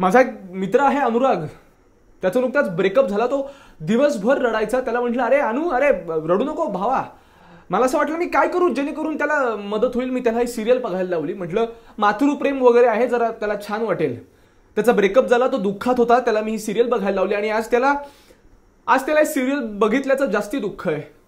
माझा एक मित्र आहे अनुराग. त्याचा नुकताच ब्रेकअप झाला. तो दिवसभर रडायचा. त्याला म्हटलं अरे अनु अरे रडू नको भावा. मला असं वाटलं मी काय करू? जेणेकरून त्याला मदत होईल. मी त्याला ही सिरियल बघायला लावली. म्हटलं मातृप्रेम वगैरे आहे. जरा त्याला छान वाटेल. त्याचा ब्रेकअप झाला. तो दुःखात होता. त्याला मी ही सिरियल बघायला लावली. आणि आज त्याला आज त्याला सिरियल बघितल्याचं जास्ती दुःख आहे.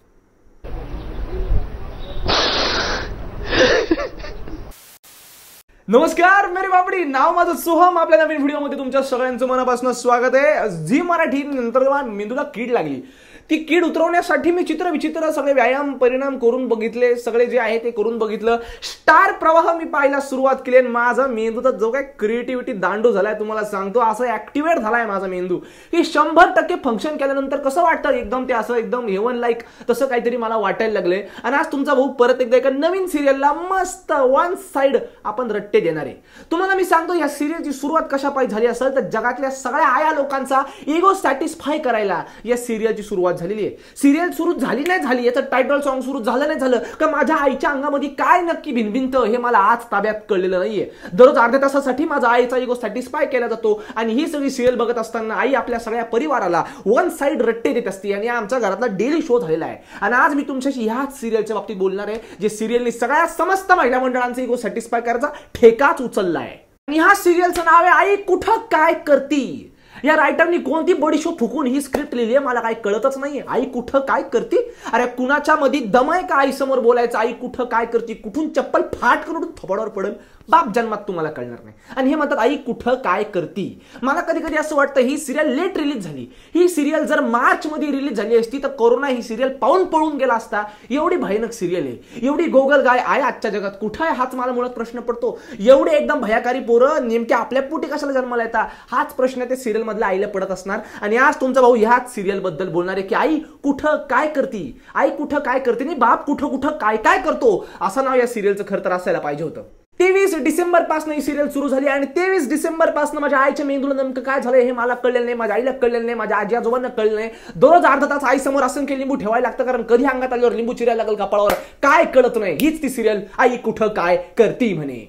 नमस्कार मेरे बापडी. नाव माझं सोहम. आपल्या नवीन व्हिडिओमध्ये तुमच्या सगळ्यांचं मनापासून स्वागत आहे. झी मराठी नंतर मेंदूला कीड लागली ती कीड उतरवण्यासाठी मी चित्र विचित्र सगळे व्यायाम परिणाम करून बघितले. सगळे जे आहे ते करून बघितलं. स्टार प्रवाह मी पाहायला सुरुवात केली आणि माझा मेंदूचा जो काय क्रिएटिव्हिटी दांडू झालाय तुम्हाला सांगतो असं ऍक्टिवेट झालाय माझा मेंदू. की शंभर टक्के फंक्शन केल्यानंतर कसं वाटतं? एकदम ते असं एकदम हेवन लाईक तसं काहीतरी मला वाटायला लागले आणि आज तुमचा भाऊ परत एकदा एका नवीन सिरियलला मस्त वन साइड आपण रट्टे देणार आहे. तुम्हाला मी सांगतो या सिरियलची सुरुवात कशा पाहिजे झाली असेल? तर जगातल्या सगळ्या आया लोकांचा इगो सॅटिस्फाय करायला या सिरियलची सुरुवात झालेली आहे. सिरियल सुरू झाली नाही झाली याचं टायटल सॉन्ग सुरू झालं नाही झालं का माझ्या आईच्या अंगामध्ये काय नक्की भिनभिनत हे मला आज ताब्यात कळलेलं नाहीये. दररोज अर्ध्या तासासाठी माझा आईचा इगो सॅटिस्फाय केला जातो आणि ही सगळी सिरियल बघत असताना आई आपल्या सगळ्या परिवाराला वन साइड रट्टे देत असते आणि आमच्या घरातला डेली शो झालेला आहे. आणि आज मी तुमच्याशी ह्याच सिरियलच्या बाबतीत बोलणार आहे जे सिरियलनी सगळ्या समस्त महिला मंडळांचा इगो सॅटिस्फाय करायचा ठेकाच उचललाय. आणि ह्या सिरियलचं नाव आहे आई कुठं काय करती? या रायटरनी कोणती बडीशो फुकून ही स्क्रिप्ट लिहिली आहे? मला काही कळतच नाही आई कुठं काय करते? अरे कुणाच्या मध्ये दम आहे का आई समोर बोलायचं? आई कुठं काय करते? कुठून चप्पल फाट करून थोबाडावर पडेल? बाप जन्मात तुम्हाला कळणार नाही. आणि हे म्हणतात आई कुठं काय करती? मला कधी कधी असं वाटतं ही सिरियल लेट रिलीज झाली. ही सिरियल जर मार्च मध्ये रिलीज झाली असती तर कोरोना ही सिरियल पाहून पळून गेला असता. एवढी भयानक सिरियल आहे. एवढी गोगल गाय आहे आजच्या जगात. कुठं आहे? हाच मला मुळात प्रश्न पडतो. एवढे एकदम भयाकारी पोरं नेमक्या आपल्या पोटी कशाला जन्माला येतात? हाच प्रश्न ते सिरियल मधल्या आईला पडत असणार. आणि आज तुमचा भाऊ ह्याच सिरियलबद्दल बोलणार आहे की आई कुठं काय करती? आई कुठं काय करते? नाही बाप कुठं कुठं काय काय करतो? असं नाव या सिरियलचं खरं तर असायला पाहिजे होतं. तेवीस डिसेंबरपासून ही सिरियल सुरू झाली आणि तेवीस डिसेंबरपासून माझ्या आईच्या मेंदूला नेमकं काय झालं हे मला कळलेलं नाही माझ्या आईला कळलेलं नाही माझ्या आजी आजोबांना कळलं नाही. दररोज अर्धा तास आई समोर असंख्य लिंबू ठेवायला लागतं कारण कधी अंगात आल्यावर लिंबू चिरायला लागेल कपाळावर? काय कळत नाही. हीच ती सिरियल आई कुठं काय करती? म्हणे.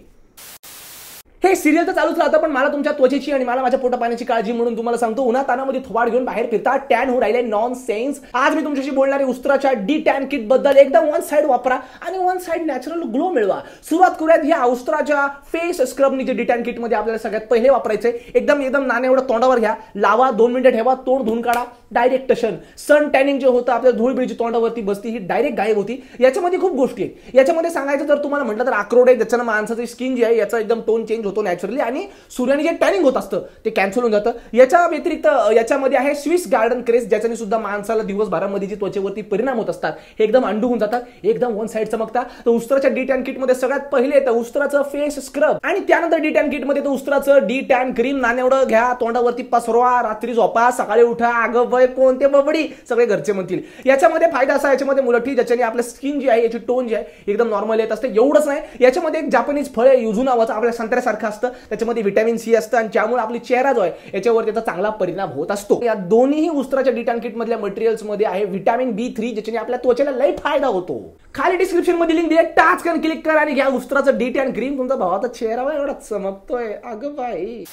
हे सिरियल तर चालूच राहतं पण मला तुमच्या त्वचेची आणि मला माझ्या पोटा पाण्याची काळजी म्हणून तुम्हाला सांगतो उन्हा तानामध्ये थोबाड घेऊन बाहेर फिरता टॅन होऊ राहिले नॉन सेन्स आज मी तुमच्याशी बोलणारे उस्त्राच्या डी टॅन किटबद्दल एकदम वन साइड वापरा आणि वन साइड नॅचरल ग्लो मिळवा. सुरुवात करूयात ह्या उस्त्राच्या फेस स्क्रबनी जे डी टॅन किटमध्ये आपल्याला सगळ्यात पहिले वापरायचे एकदम एकदम नाणे एवढं तोंडावर घ्या. लावा दोन मिनिटं ठेवा तोंड धुवून काढा. डायरेक्ट टशन सन टॅनिंग जे होतं आपल्या धूळबिळीची तोंडावरती बसती ही डायरेक्ट गायब होती. याच्यामध्ये खूप गोष्टी आहेत. याच्यामध्ये सांगायचं जर तुम्हाला म्हटलं तर अक्रोड आहे ज्याच्यानं माणसाची स्किन जी आहे याचा एकदम टोन चेंज होतो. नॅचरली आणि सूर्याने जे टॅनिंग होत असतं ते कॅन्सल होऊन जातं. याच्या व्यतिरिक्त याच्यामध्ये आहे स्विस गार्डन क्रेस ज्याच्याने सुद्धा माणसाला दिवसभरामध्ये जे त्वचेवरती परिणाम होत असतात हे एकदम अंडू होऊन जातात एकदम वन साइड चमकता. तर उस्त्राच्या डी टॅन किटमध्ये सगळ्यात पहिले तर उस्त्राचं फेस स्क्रब आणि त्यानंतर डी टॅन किटमध्ये तर उस्त्राचं डी टॅन क्रीम नानेवडं घ्या तोंडावरती पसरवा रात्री झोपा सकाळी उठा अगं वय कोणते बबडी सगळे घरचे म्हणतील. याच्यामध्ये फायदा असा याच्यामध्ये मुलठी ज्याच्याने आपलं स्किन जी आहे याची टोन जी आहे एकदम नॉर्मल येत असते एवढंच नाही. याच्यामध्ये एक जापानीज फळ आहे युझू नावाचं आपल्या संत्र्यासारखं. असतं त्याच्यामध्ये व्हिटॅमिन सी असतं आणि त्यामुळे आपली चेहरा जो आहे याच्यावर त्याचा चांगला परिणाम होत असतो. या दोन्ही उस्त्राच्या डिटॅन किट मधल्या मटेरियल्समध्ये आहे व्हिटॅमिन बी थ्री ज्याच्याने आपल्या त्वचेला लई फायदा होतो. खाली डिस्क्रिप्शनमध्ये लिंक दिली टाच कन क्लिक करा आणि घ्या उस्त्राचं डिटॅन क्रीम तुमचा भावाचा चेहरा एवढा चमकतोय. अगं बाई.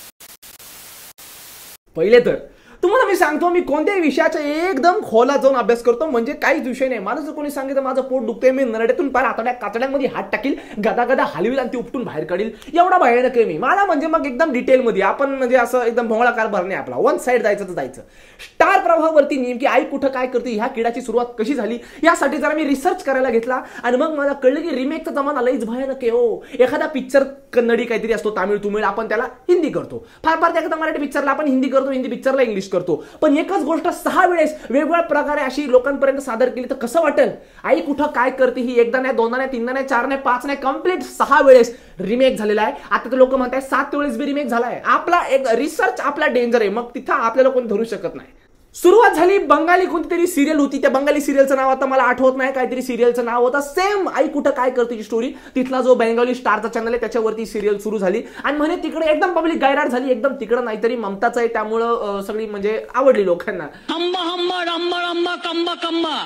पहिले तर तुम्हाला मी सांगतो मी कोणत्याही विषयाचा एकदम खोला जाऊन अभ्यास करतो म्हणजे काहीच विषय नाही. मला जर कोणी सांगितलं माझं पोट दुखतंय मी नरड्यातून पार आतड्या कातड्यांमध्ये हात टाकील गदा गदा हलवील आणि ती उपटून बाहेर काढील. एवढा भयानक आहे मी. मला म्हणजे मग एकदम डिटेलमध्ये आपण म्हणजे असं एकदम भोंगळाकार भरणे आपला. वन साईड जायचं तर जायचं. स्टार प्रभावावरती नेमकी आई कुठं काय करते ह्या किडाची सुरुवात कशी झाली यासाठी जरा मी रिसर्च करायला घेतला आणि मग मला कळलं की रिमेकचा जमाना लईच भयानक आहे हो. एखादा पिक्चर कन्नडी काहीतरी असतो तामिळ तुमिळ आपण त्याला हिंदी करतो. फार फार एखादा मराठी पिक्चरला आपण हिंदी करतो हिंदी पिक्चरला इंग्लिश करतो. पण एकच गोष्ट सहा वेळेस वेगवेगळ्या प्रकारे अशी लोकांपर्यंत सादर केली तर कसं वाटेल? आई कुठं काय करते ही एकदा नाही दोनदा नाही तीनदा नाही चार नाही पाच नाही कंप्लीट सहा वेळेस रिमेक झालेला आहे. आता तर लोक म्हणतात सात वेळेस बी रिमेक झालाय. आपला एक रिसर्च आपला डेंजर आहे. मग तिथं आपल्याला कोणी धरू शकत नाही. सुरुवात झाली बंगाली कोणती तरी सिरियल होती. त्या बंगाली सिरियलचं नाव आता मला आठवत नाही. काहीतरी सिरियलचं नाव होतं. सेम आई कुठं काय करते स्टोरी तिथला जो बेंगाली स्टारचा चॅनल आहे त्याच्यावरती सिरियल सुरू झाली. आणि म्हणे तिकडे एकदम पब्लिक गायराट झाली. एकदम तिकडं नाहीतरी ममताचं आहे. त्यामुळं सगळी म्हणजे आवडली लोकांना.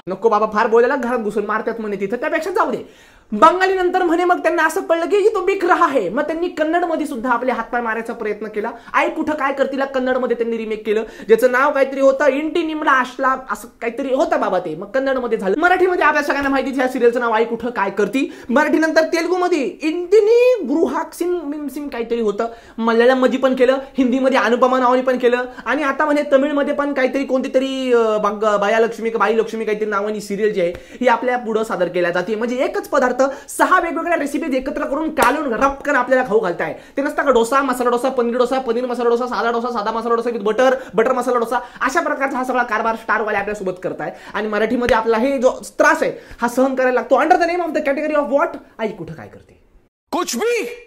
नको बाबा फार बोलायला घरात घुसून मारतात म्हणे तिथं. त्यापेक्षा जाऊ दे. बंगाली नंतर म्हणे मग त्यांना असं कळलं की तो बिकरहा आहे. मग त्यांनी कन्नडमध्ये सुद्धा आपले हातपाय मारायचा प्रयत्न केला. आई कुठं काय करतील कन्नडमध्ये त्यांनी रिमेक केलं. ज्याचं नाव काहीतरी होतं इंटी निमला आशला असं काहीतरी होतं बाबा ते. मग कन्नडमध्ये झालं. मराठीमध्ये आपल्या सगळ्यांना माहिती या सिरियलचं नाव आई कुठं काय करती मराठी नंतर तेलुगूमध्ये इंटिनी गृहाक सिंग काहीतरी होतं. मल्याळममध्ये पण केलं हिंदीमध्ये अनुपमा नावाने पण केलं. आणि आता म्हणजे तमिळमध्ये पण काहीतरी कोणती तरी बायालक्ष्मी बाई लक्ष्मी काहीतरी नावानी सिरियल जी आहे ही आपल्या पुढं सादर केल्या जाते. म्हणजे एकच पदार्थ सहा वेगवेगळ्या रेसिपीज एकत्र करून कालून रपकन आपल्याला खाऊ घालताय. ते नसतं का डोसा मसाला डोसा पनीर डोसा पनीर मसाला डोसा साधा डोसा साधा masala dosa with butter butter masala dosa. अशा प्रकारचा हा सगळा कारभार स्टारवाले आपल्यासोबत करताय. आणि मराठीमध्ये आपला हे जो त्रास आहे हा सहन करायला लागतो. Under the name of the category of what आई कुठं काय करते? कुछ भी!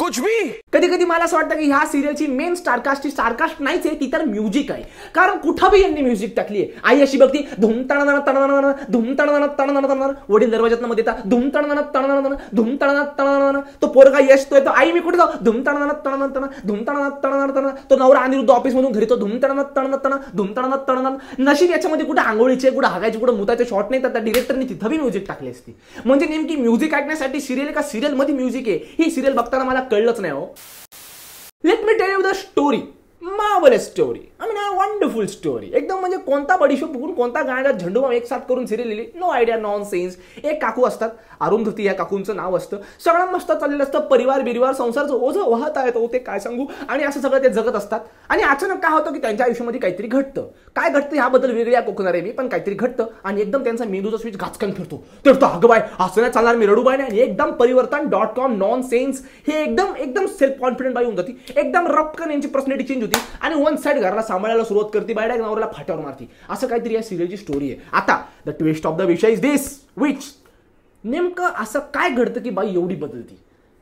कुछ भी। कधी कधी मला असं वाटतं की ह्या सिरियलची मेन स्टारकास्टची स्टारकास्ट नाहीच आहे ती तर म्युझिक आहे. कारण कुठं बी यांनी म्युझिक टाकली आहे आई अशी बघती धुम तणा तणा धुम तणा तणा तणा वडील दरवाजात मध्ये येतात धुम तणा तणा धुम तणा तणा तो पोरगा यश तो येतो आई मी कुठे जाऊ? धुम तणा तणा तणा धुम तणा तणा तणा तो नवरा अनिरुद्ध ऑफिस मधून घरी तो धुम तणा तणा तणा धुम तणा तणा नशीब याच्यामध्ये कुठे आंघोळीचे कुठे हागायचे कुठे मुताचे शॉट नाही तर त्या डिरेक्टरने तिथं बी म्युझिक टाकली असती. म्हणजे नेमकी म्युझिक ऐकण्यासाठी सिरियल का सिरियलमध्ये म्युझिक आहे. ही सिरियल बघताना मला कळलंच नाही हो. Let me tell you the story marvellous story I mean I wonderful story एकदम म्हणजे कोणता बडीशोप बघून कोणता गाण्याचा झंडू एक साथ करून सिरियल लिहिली? नो आयडिया नॉन सेन्स एक काकू असतात. अरुंधती या काकूंचं नाव असतं. सगळं मस्त चाललेलं असतं. परिवार बिरिवार संसारचं ओझं वाहत आहे तो ते काय सांगू? आणि असं सगळं ते जगत असतात. आणि अचानक काय होतं की त्यांच्या आयुष्यामध्ये काहीतरी घडतं. काय घडतं याबद्दल वेगळ्या कोकणार आहे मी पण काहीतरी घडतं. आणि एकदम त्यांचा मेंदूचा स्विच घाचकन फिरतो. तर तो अगं बाय असं नाही चालणार मी रडूबाय नाही एकदम परिवर्तन डॉट कॉम नॉन सेन्स हे एकदम एकदम सेल्फ कॉन्फिडंट बाई होऊन जाते. एकदम रपकन यांची पर्सनॅलिटी चेंज होती. आणि वन साईड घराला सांभाळायला सुरुवात करते बायडा नवऱ्याला फाट्यावर मारती. असं काहीतरी या सिरियलची स्टोरी आहे. आता द ट्विस्ट ऑफ द विषय इज दिस विच नेमकं असं काय घडतं की बाई एवढी बदलती?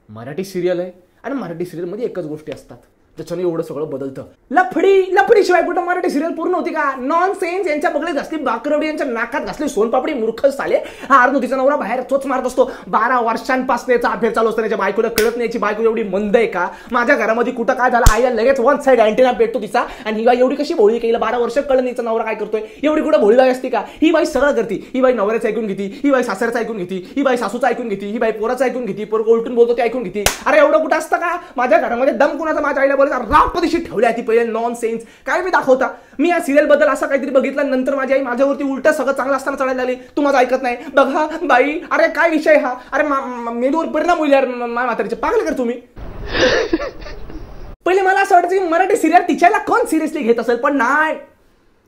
मराठी सिरियल आहे आणि मराठी सिरियलमध्ये एकच गोष्टी असतात. त्याच्याने एवढं सगळं बदलतं. लफडी लफडी शिवाय कुठं मराठी सिरियल पूर्ण होती का? नॉन सेन्स यांच्या बगले घासली बाकरवडी यांच्या नाकात घासली सोनपापडी मूर्ख साले. हा तिचा नवरा बाहेर चोच मारत असतो. बारा वर्षांपासून याचा अभ्यास चालू असतो त्याच्या बायकोला कळत नाही याची बायको एवढी मंद आहे का? माझ्या घरामध्ये कुठं काय झालं? आईला लगेच वन साईड अँटेना भेटतो तिचा. आणि ही बाई एवढी कशी भोळी केली? बारा वर्ष कळत नाही नवरा काय करतोय. एवढी कुठं भोळी बाई असते का? ही बाई सगळं करते. ही बाई नवऱ्याचं ऐकून घेते. ही बाई सासऱ्याचं ऐकून घेते. ही बाई सासूचं ऐकून घेते. ही बाई पोराचं ऐकून घेते. पोर उलटून बोलतो ते ऐकून घेते. अरे एवढं कुठं असतं का? माझ्या घरामध्ये दम कुणाचा? माझ्या आईला बोलायचा रापदिशी ठेवल्या ती पहिले नॉन सेन्स काय मी दाखवता? मी या सिरियलबद्दल असं काहीतरी बघितलं नंतर माझी आई माझ्यावरती उलट सगळं चांगलं असताना चढायला लागली. तू माझं ऐकत नाही. बघा बाई अरे काय विषय हा? अरे मेंदूवर परिणाम होईल यार माय म्हातारीचे. पागल कर तुम्ही. पहिले मला असं वाटतं की मराठी सिरियल तिच्याला कोण सिरियसली घेत असेल? पण नाही.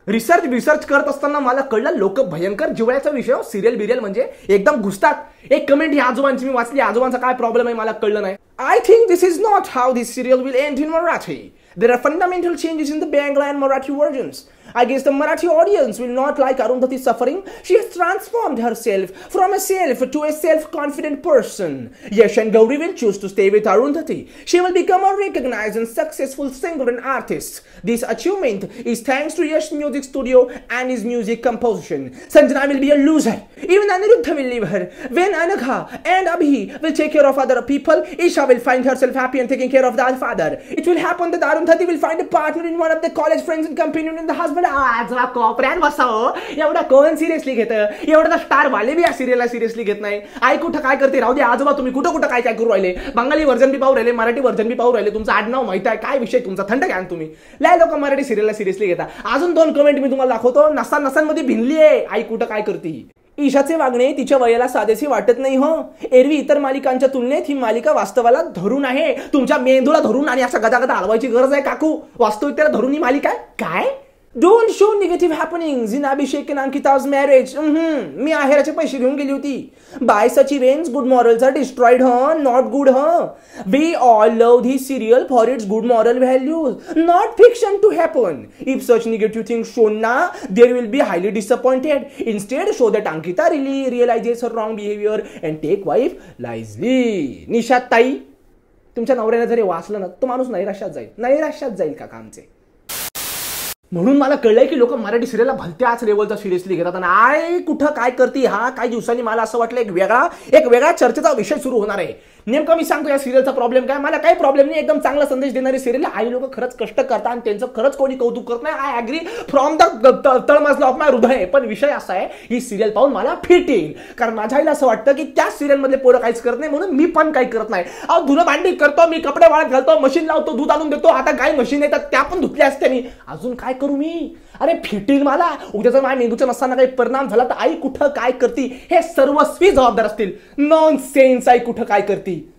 रिसर्च रिसर्च करत असताना मला कळलं लोक भयंकर जिवळ्याचा विषय हो. सिरियल बिरियल म्हणजे एकदम घुसतात. एक कमेंट ही आजोबांची मी वाचली. आजोबांचा काय प्रॉब्लेम आहे मला कळलं नाही. I think this is not how this serial will end in Marathi. There are fundamental changes in the Bangla and Marathi versions. I guess the Marathi audience will not like Arundhati's suffering. She has transformed herself from a self to a self-confident person. Yash and Gauri will choose to stay with Arundhati. She will become a recognized and successful singer and artist. This achievement is thanks to Yash Music Studio and his music composition. Sanjana will be a loser. Even Aniruddha will leave her. When Anagha and Abhi will take care of other people, Isha will find herself happy and taking care of the father. It will happen that Arundhati will find a partner in one of the college friends and companion in the husband. आजला कॉपऱ्यान बसावं एवढा कोण seriously घेत? एवढं star वाले बी या सिरियलला seriously घेत नाही. आई कुठं काय करते? राहू दे आजोबा तुम्ही कुठं कुठं काय काय करू राहिले? बंगाली वर्जन बी पाहू राहिले मराठी वर्जन बी पाहू राहिले. तुमचं आडनाव माहीत आहे काय विषय तुमचा? थंड घ्या तुम्ही. लय लोक मराठी सिरियलला सिरियसली घेता. अजून दोन कमेंट मी तुम्हाला दाखवतो. नसा नसांमध्ये भिनली आहे आई कुठं काय करते ईशाचे वागणे तिच्या वयाला साधेसे वाटत नाही हो? एरवी इतर मालिकांच्या तुलनेत ही मालिका वास्तवाला धरून आहे. तुमच्या मेंदूला धरून आणि असा गदागदा हलवायची गरज आहे काकू. वास्तविकतेला धरून ही मालिका काय? डोंट शो निगेटिव्ह हॅपनिंग जिना अभिषेक इन अंकिताज मॅरेज मी आहेराचे पैसे घेऊन गेली होती. By such veins good morals are destroyed uh not good uh we all love the serial for its good moral values not fiction to happen if such negative thing show ना there will be highly disappointed instead show that Ankita really realises her wrong behaviour and take wife lazily Nishad ताई तुमच्या नवऱ्याने जरी वाचलं ना तो माणूस नैराश्यात जाईल. नैराश्यात जाईल का कामचे? म्हणून मला कळलंय की लोक मराठी सिरियलला भलत्याच लेवलचा सिरियसली घेतात. आणि आय कुठं काय करते हा काही दिवसांनी मला असं वाटलं एक वेगळा एक वेगळा चर्चेचा विषय सुरू होणार आहे. नेमका मी सांगतो या सिरियलचा प्रॉब्लेम काय? मला काही प्रॉब्लेम नाही एकदम चांगला संदेश देणारी सिरियल आई लोक खरंच कष्ट करतात आणि त्यांचं खरंच कोणी कौतुक करत नाही. आय अग्री फ्रॉम द तळमाजला ऑफ माय हृदय पण विषय असा आहे ही सिरियल पाहून मला फिट येईल. कारण माझ्या आईला असं वाटतं की त्या सिरियलमधले पोरं काहीच करत नाही म्हणून मी पण काही करत नाही. अहो धुणं भांडी करतो मी कपडे वाळत घालतो मशीन लावतो दूध आणून देतो. आता काय मशीन येतात त्या पण धुतल्या असते मी. अजून काय करू मी? अरे फिटील मला. उद्या जर माझ्या मेंदूच्या नसताना काही परिणाम झाला तर आई कुठं काय करती? हे सर्वस्वी जबाबदार असतील. नॉन सेन्स आई कुठं काय करती?